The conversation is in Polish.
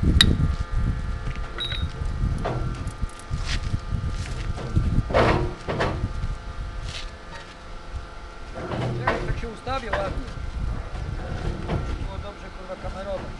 Tak ładnie. Było dobrze kurwa kamerować.